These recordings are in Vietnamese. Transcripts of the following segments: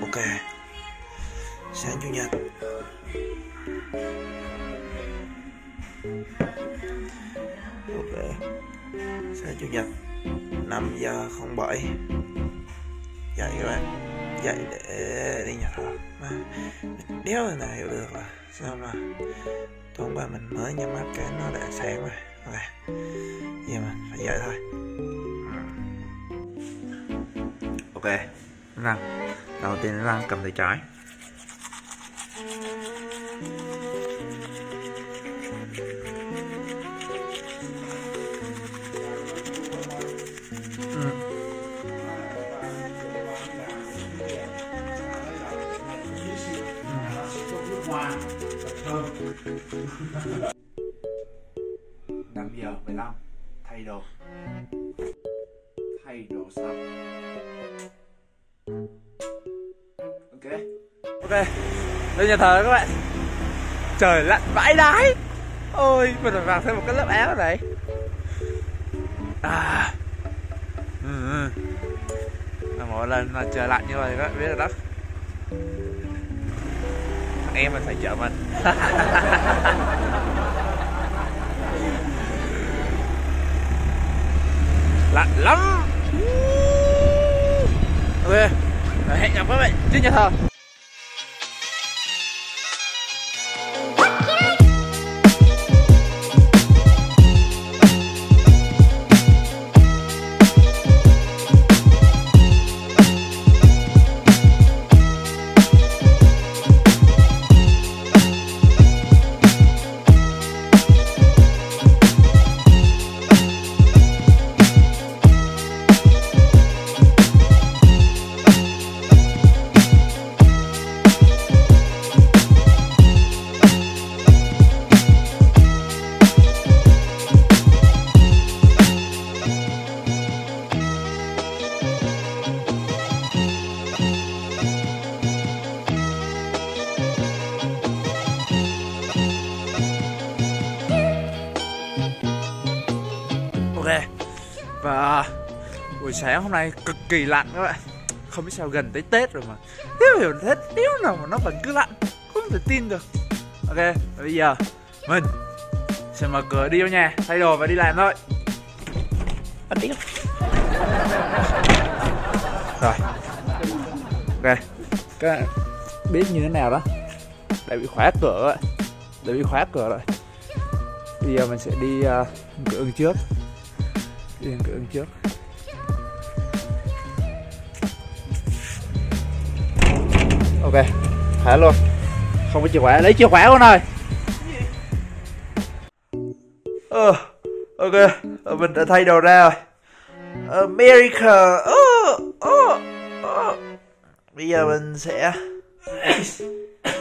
ok. Sáng chủ nhật. Ok. Sáng chủ nhật 5 giờ 07 dậy các bạn. Dậy để đi nhà thờ mà đéo người nào hiểu được là sao mà tối qua mình mới nhắm mắt cái nó đã sáng rồi. Ok. Giờ mình phải dậy thôi ok răng. Đầu tiên răng cầm tay trái. Năm giờ 15 thay đồ. Thay đồ xong. Ok. Đây nhà thờ các bạn. Trời lạnh vãi đái. Ôi mình phải mặc thêm một cái lớp áo này. À. Ừ. ừ. mỗi lần mà trời lạnh như vậy, các bạn biết rồi đó. Thằng em mình phải chở mình. Lạnh lắm. Ok. Hẹn gặp các bạn trên nhà thờ. Ok và uh, buổi sáng hôm nay cực kỳ lạnh các bạn. Không biết sao gần tới tết rồi mà. Thiếu hiểu thế thiếu nào mà nó vẫn cứ lạnh không thể tin được. Ok và bây giờ mình sẽ mở cửa đi vô nhà thay đồ và đi làm thôi. Anh đi rồi. Ok. Các bạn biết như thế nào đó. Đã bị khóa cửa rồi đã bị khóa cửa rồi. Bây giờ mình sẽ đi uh, cửa trước đi cái ứng trước. Ok thả luôn. Không có chìa khóa lấy chìa khóa con ơi ờ ok ờ, mình đã thay đồ ra rồi. America oh, oh, oh. bây giờ mình sẽ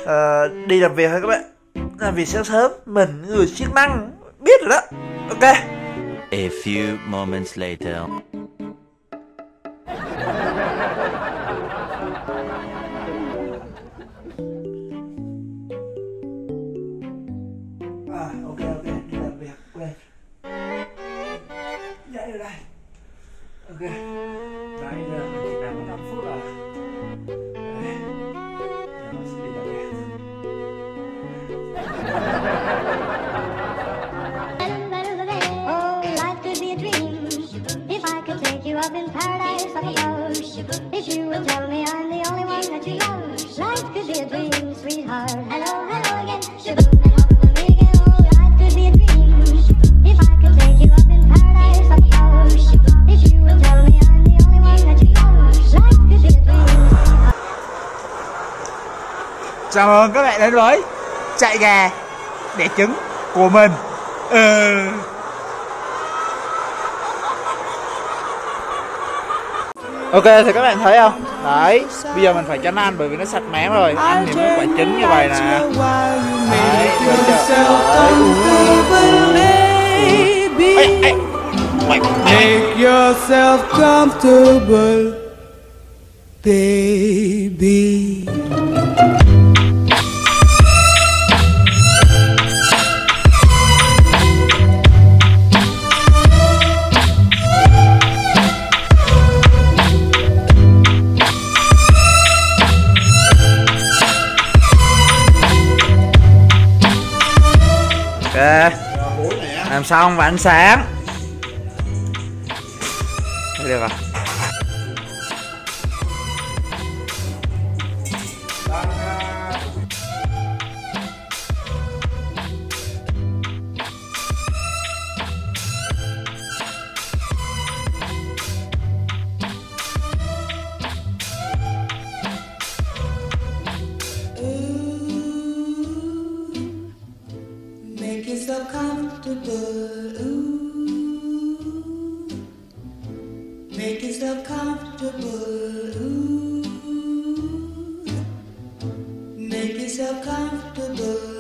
uh, đi làm việc thôi các bạn. Làm việc sáng sớm mình người siết năng biết rồi đó. Ok. A few moments later. À, ok ok đi làm việc ok dậy rồi up in paradise on the ocean. If you would tell me I'm the only one that you love, life could be a dream, sweetheart. Hello, hello again. Shaboom, and. Oh, life could be a dream if I could take you up in paradise. If you tell me I'm the only one that you love, life could be a dream. sweetheart. Chào mừng các bạn đến với chạy gà đẻ trứng của mình. Ừ. Ok thì các bạn thấy không? Đấy, bây giờ mình phải cho nó ăn bởi vì nó sạch mém rồi. Ăn thì mới quả trứng như vậy nè. Đấy, đúng chưa? Đấy. Make yourself comfortable, xong và ánh sáng. Được rồi Make yourself comfortable. Ooh. Make yourself comfortable. Ooh. Make yourself comfortable.